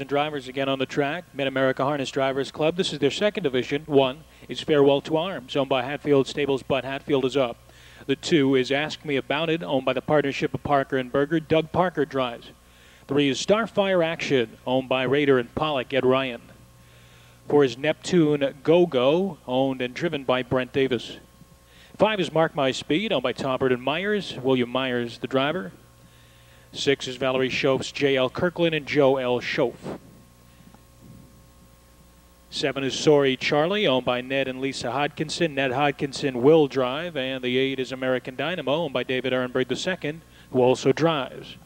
and drivers again on the track. Mid America Harness Drivers Club. This is their second division. One is Farewell to Arms, owned by Hatfield Stables, but Hatfield is up. The two is Ask Me About It, owned by the partnership of Parker and Berger. Doug Parker drives. Three is Starfire Action, owned by Raider and Pollock, Ed Ryan. Four is Neptune Go Go, owned and driven by Brent Davis. Five is Mark My Speed, owned by Talbert and Myers. William Myers, the driver. Six is Valerie Schoaf's J.L. Kirkland and Joe L. Schoaf. Seven is Sorry Charlie, owned by Ned and Lisa Hodkinson. Ned Hodkinson will drive. And the eight is American Dynamo, owned by David Ehrenberg II, who also drives.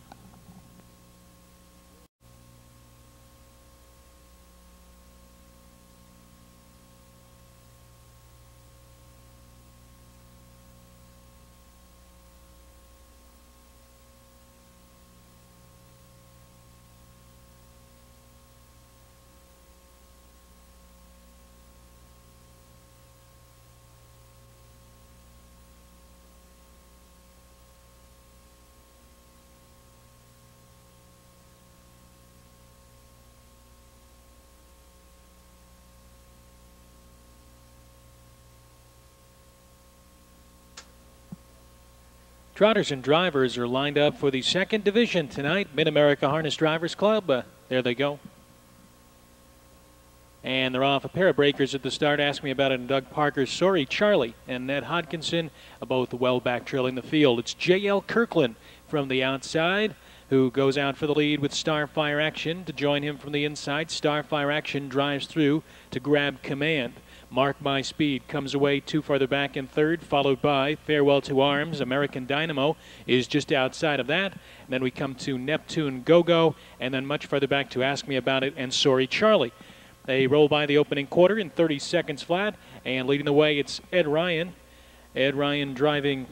Trotters and drivers are lined up for the second division tonight. Mid America Harness Drivers Club. Uh, there they go. And they're off a pair of breakers at the start. Ask me about it. And Doug Parker, sorry, Charlie, and Ned Hodkinson, both well back trailing the field. It's J.L. Kirkland from the outside who goes out for the lead with Starfire Action to join him from the inside. Starfire Action drives through to grab command. Mark My Speed comes away two farther back in third, followed by Farewell to Arms. American Dynamo is just outside of that. And then we come to Neptune Go Go, and then much farther back to Ask Me About It and Sorry Charlie. They roll by the opening quarter in 30 seconds flat, and leading the way it's Ed Ryan. Ed Ryan driving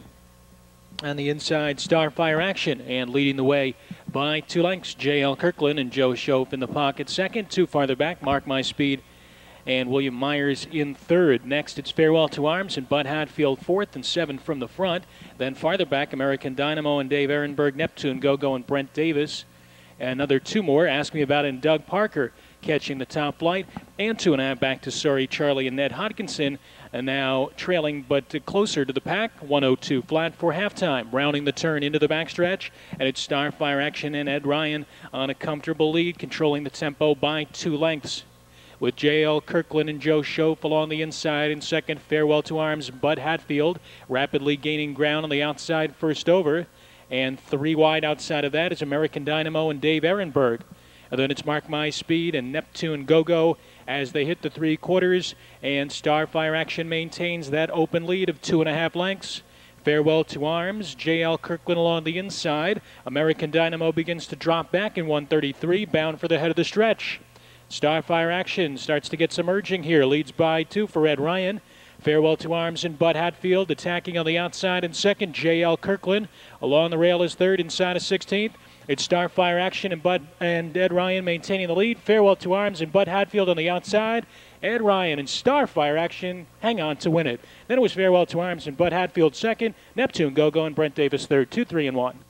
on the inside Starfire action and leading the way by two lengths. J.L. Kirkland and Joe Schoaf in the pocket second. Two farther back, Mark My Speed and William Myers in third. Next, it's Farewell to Arms and Bud Hatfield fourth and seven from the front. Then farther back, American Dynamo and Dave Ehrenberg, Neptune, Go-Go, and Brent Davis. Another two more. Ask me about it. And Doug Parker catching the top flight. And two and a half back to Sorry Charlie and Ned Hodkinson. And now trailing but closer to the pack. 102 flat for halftime. Rounding the turn into the backstretch. And it's Starfire Action and Ed Ryan on a comfortable lead, controlling the tempo by two lengths with J.L. Kirkland and Joe Schoaf along the inside in second. Farewell to Arms, Bud Hatfield rapidly gaining ground on the outside first over. And three wide outside of that is American Dynamo and Dave Ehrenberg. And then it's Mark My Speed and Neptune Go Go as they hit the three quarters. And Starfire Action maintains that open lead of two and a half lengths. Farewell to Arms, J.L. Kirkland along the inside. American Dynamo begins to drop back in 133, bound for the head of the stretch. Starfire action starts to get some urging here. Leads by two for Ed Ryan. Farewell to Arms and Bud Hatfield attacking on the outside in second. J.L. Kirkland along the rail is third inside of 16th. It's Starfire action and Bud and Ed Ryan maintaining the lead. Farewell to Arms and Bud Hatfield on the outside. Ed Ryan and Starfire action hang on to win it. Then it was Farewell to Arms and Bud Hatfield second. Neptune Go Go and Brent Davis third. Two, three, and one.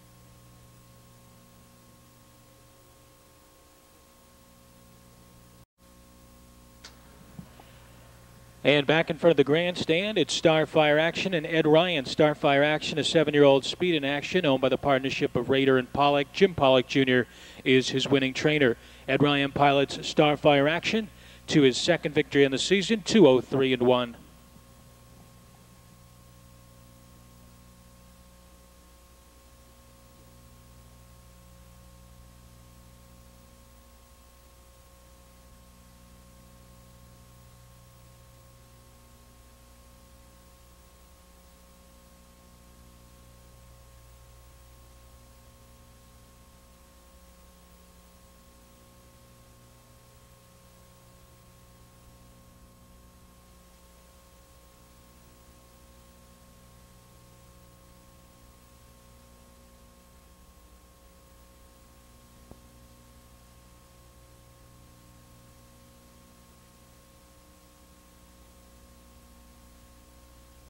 And back in front of the grandstand, it's Starfire Action and Ed Ryan. Starfire Action, a seven-year-old speed in action, owned by the partnership of Raider and Pollock. Jim Pollock Jr. is his winning trainer. Ed Ryan pilots Starfire Action to his second victory in the season, 203 and 1.